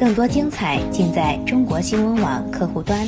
更多精彩尽在中国新闻网客户端。